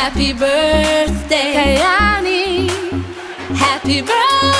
Happy birthday, Kayani. Happy birthday.